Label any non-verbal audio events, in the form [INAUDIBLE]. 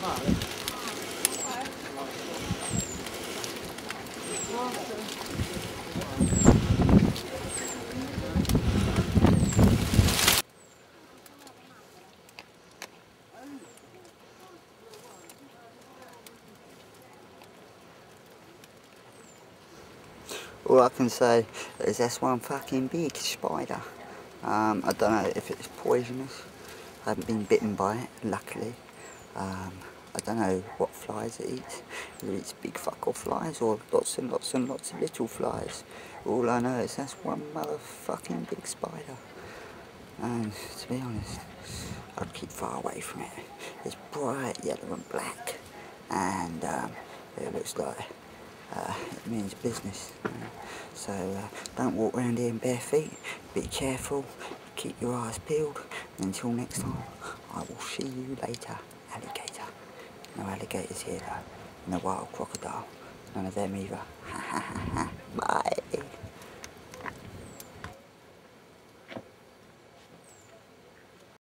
All I can say is that's one fucking big spider. Um, I don't know if it's poisonous. I haven't been bitten by it, luckily. Um, I don't know what flies it eats. Whether it's big fuck off flies or lots and lots and lots of little flies. All I know is that's one motherfucking big spider. And to be honest, I'd keep far away from it. It's bright yellow and black. And um, it looks like uh, it means business. So uh, don't walk around here in bare feet, be careful, keep your eyes peeled, until next time, I will see you later. No alligators here though, no wild crocodile, none of them either. [LAUGHS]